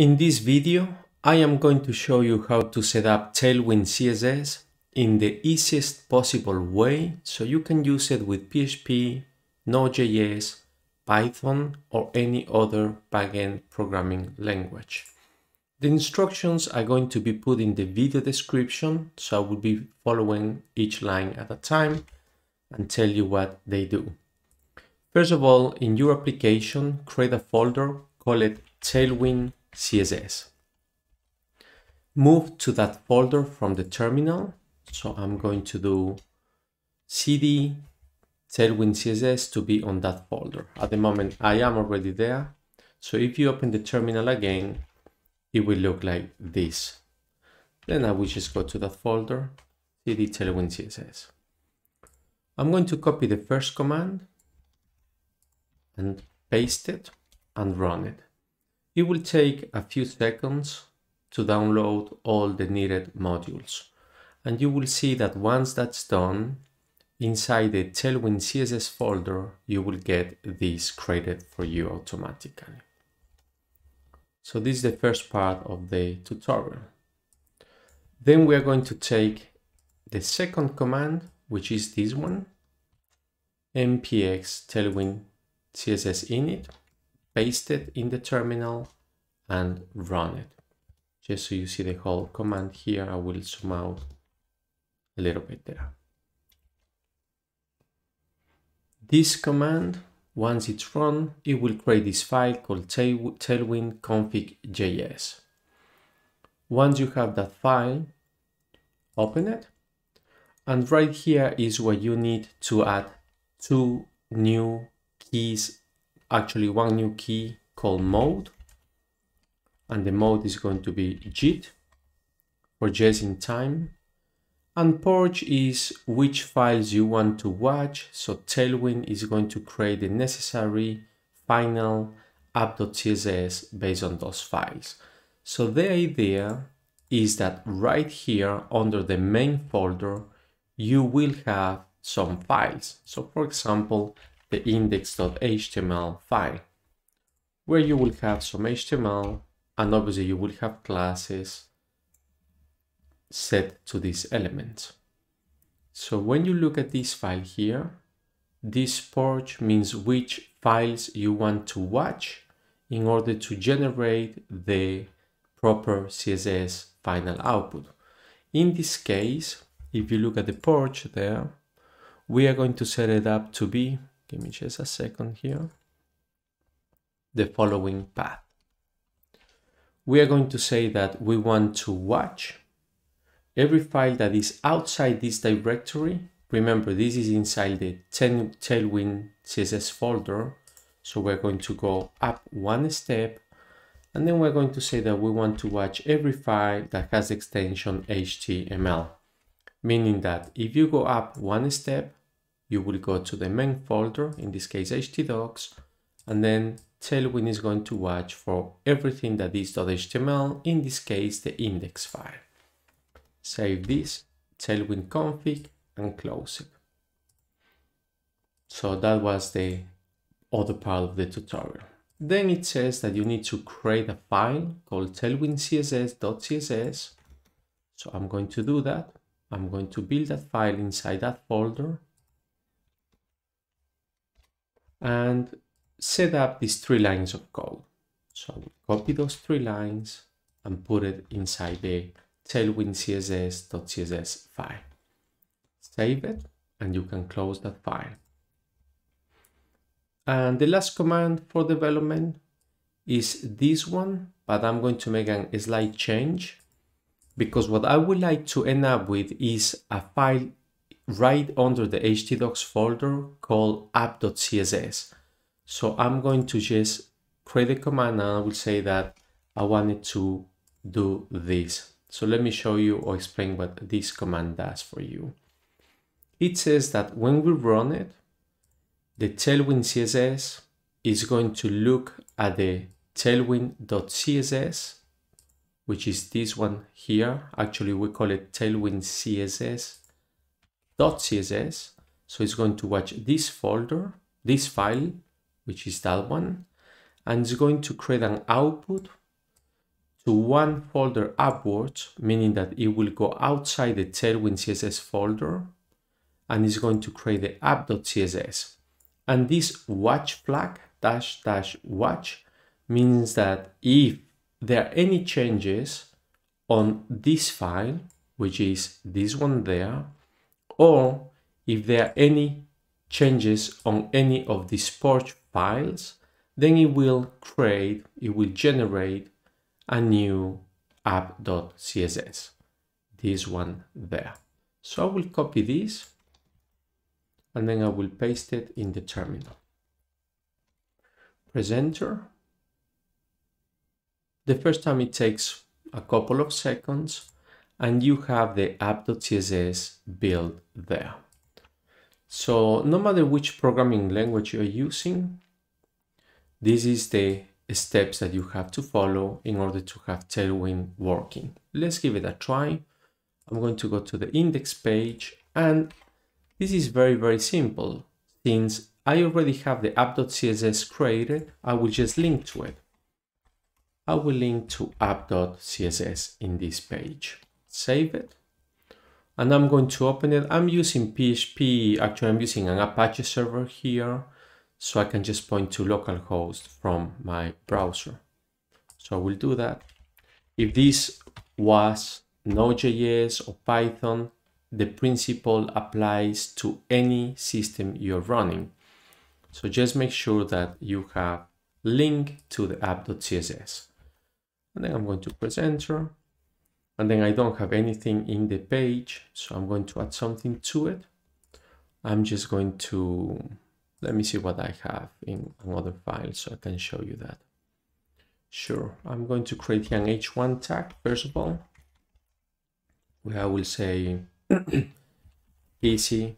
In this video, I am going to show you how to set up Tailwind CSS in the easiest possible way so you can use it with PHP, Node.js, Python or any other backend programming language. The instructions are going to be put in the video description so I will be following each line at a time and tell you what they do. First of all, in your application, create a folder, call it Tailwind CSS. Move to that folder from the terminal. So I'm going to do cd tailwind css to be on that folder. At the moment, I am already there. So if you open the terminal again, it will look like this. Then I will just go to that folder, cd tailwind css. I'm going to copy the first command and paste it and run it. It will take a few seconds to download all the needed modules. And you will see that once that's done, inside the Tailwind CSS folder, you will get this created for you automatically. So this is the first part of the tutorial. Then we are going to take the second command, which is this one, npx tailwind css init paste it in the terminal and run it. Just so you see the whole command here, I will zoom out a little bit there. This command, once it's run, it will create this file called tailwind config.js. Once you have that file, open it. And right here is where you need to add two new keys actually one new key called mode. And the mode is going to be JIT for just in time. And purge is which files you want to watch. So tailwind is going to create the necessary final app.css based on those files. So the idea is that right here under the main folder you will have some files. So for example the index.html file where you will have some HTML and obviously you will have classes set to these elements. So when you look at this file here, this purge means which files you want to watch in order to generate the proper CSS final output. In this case, if you look at the purge there, we are going to set it up to be give me just a second here, the following path. We are going to say that we want to watch every file that is outside this directory. Remember, this is inside the Tailwind CSS folder. So we're going to go up one step and then we're going to say that we want to watch every file that has extension HTML. Meaning that if you go up one step, you will go to the main folder, in this case htdocs, and then Tailwind is going to watch for everything that is .html, in this case the index file. Save this, Tailwind config, and close it. So that was the other part of the tutorial. Then it says that you need to create a file called tailwindcss.css. So I'm going to do that. I'm going to build that file inside that folder and set up these three lines of code. So I will copy those three lines and put it inside the tailwind css.css file. Save it and you can close that file. And the last command for development is this one, but I'm going to make a slight change because what I would like to end up with is a file right under the htdocs folder called app.css. So I'm going to just create a command and I will say that I wanted to do this. So let me show you or explain what this command does for you. It says that when we run it, the tailwind CSS is going to look at the tailwind.css, which is this one here. Actually, we call it tailwind CSS .css. So it's going to watch this folder, this file, which is that one, and it's going to create an output to one folder upwards, meaning that it will go outside the Tailwind CSS folder and it's going to create the app.css. And this watch flag dash dash watch means that if there are any changes on this file, which is this one there, or if there are any changes on any of these purge files, then it will create, it will generate a new app.css, this one there. So I will copy this and then I will paste it in the terminal. Press enter. The first time it takes a couple of seconds and you have the app.css built there. So no matter which programming language you're using, this is the steps that you have to follow in order to have Tailwind working. Let's give it a try. I'm going to go to the index page and this is very, very simple. Since I already have the app.css created, I will just link to it. I will link to app.css in this page. Save it. And I'm going to open it. I'm using PHP, actually I'm using an Apache server here so I can just point to localhost from my browser. So I will do that. If this was Node.js or Python, the principle applies to any system you're running. So just make sure that you have link to the app.css. And then I'm going to press enter. And then I don't have anything in the page, so I'm going to add something to it. I'm just going to let me see what I have in another file so I can show you that. Sure, I'm going to create an h1 tag first of all, where I will say easy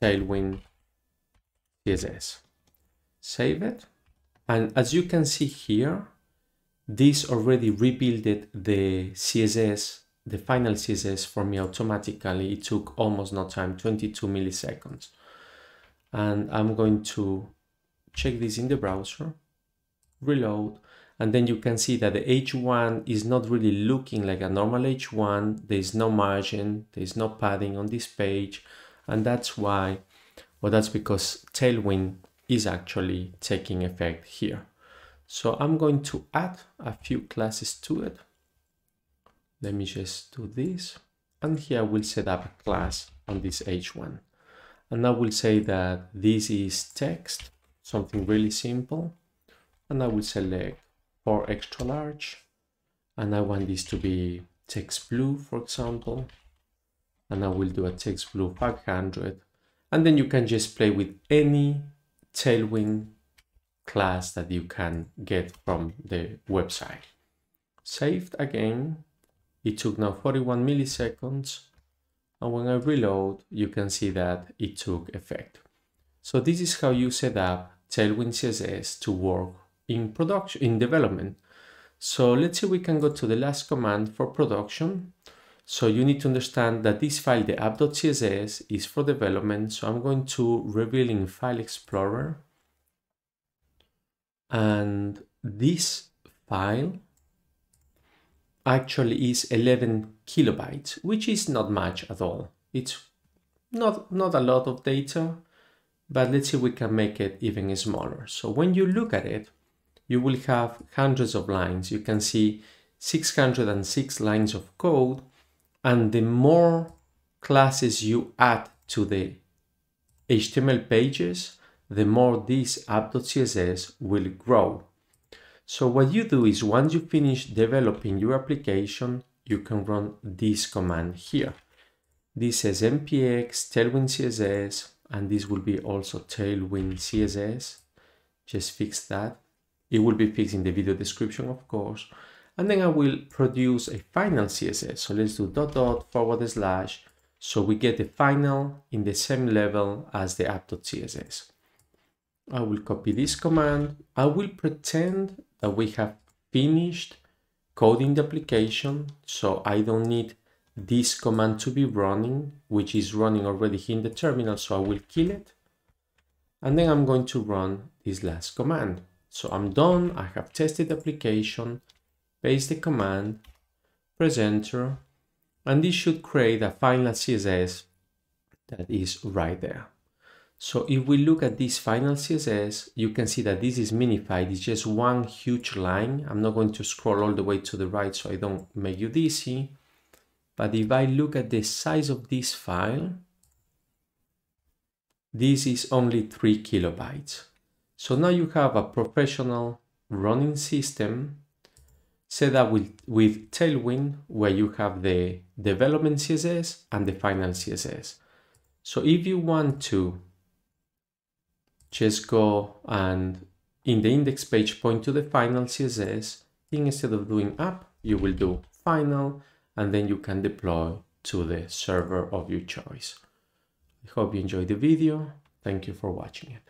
tailwind CSS. Save it. And as you can see here, this already rebuilded the CSS, the final CSS for me automatically. It took almost no time, 22 milliseconds and I'm going to check this in the browser, reload, and then you can see that the H1 is not really looking like a normal H1. There's no margin, there's no padding on this page, and that's why, well, that's because Tailwind is actually taking effect here. So I'm going to add a few classes to it. Let me just do this. And here we'll set up a class on this H1 and I will say that this is text, something really simple, and I will select for extra large, and I want this to be text blue, for example, and I will do a text blue 500, and then you can just play with any Tailwind class that you can get from the website. Saved again, it took now 41 milliseconds, and when I reload, you can see that it took effect. So this is how you set up Tailwind CSS to work in production, in development. So let's say we can go to the last command for production. So you need to understand that this file, the app.css, is for development. So I'm going to reveal in File Explorer. And this file actually is 11 kilobytes, which is not much at all. It's not, not a lot of data, but let's see we can make it even smaller. So when you look at it, you will have hundreds of lines. You can see 606 lines of code, and the more classes you add to the HTML pages, the more this app.css will grow. So what you do is once you finish developing your application, you can run this command here. This says npx tailwind css, and this will be also tailwind css. Just fix that. It will be fixed in the video description, of course. And then I will produce a final CSS. So let's do dot dot forward slash. So we get the final in the same level as the app.css. I will copy this command. I will pretend that we have finished coding the application. So I don't need this command to be running, which is running already here in the terminal. So I will kill it. And then I'm going to run this last command. So I'm done. I have tested the application. paste the command, press enter, and this should create a final CSS that is right there. So if we look at this final CSS, you can see that this is minified. It's just one huge line. I'm not going to scroll all the way to the right so I don't make you dizzy. But if I look at the size of this file, this is only three kilobytes. So now you have a professional running system set up with, with Tailwind where you have the development CSS and the final CSS. So if you want to just go and in the index page point to the final CSS, thing instead of doing app, you will do final, and then you can deploy to the server of your choice. I hope you enjoyed the video. Thank you for watching it.